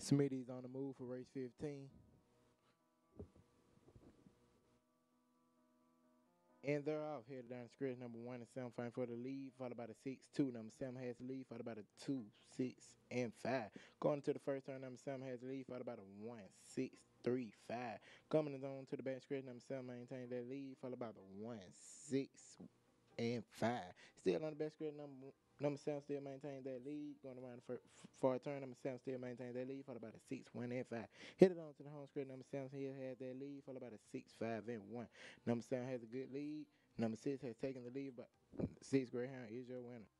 Smitty's on the move for race 15. And they're off. Headed down the stretch, number one and seven fighting for the lead, followed by the six, two. Number seven has the lead, followed by the two, six, and five. Going to the first turn, number seven has the lead, followed by the one, six, three, five. Coming on to the back stretch, number seven maintains that lead, followed by the one, six, and five. Still on the best stretch, number number seven still maintains that lead. Going around for, far turn, number seven still maintains that lead, followed by the six, one, and five. Hit it on to the home screen. number seven here has that lead, followed by the six, five, and one. Number seven has a good lead. Number six has taken the lead, but six Greyhound is your winner.